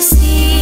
see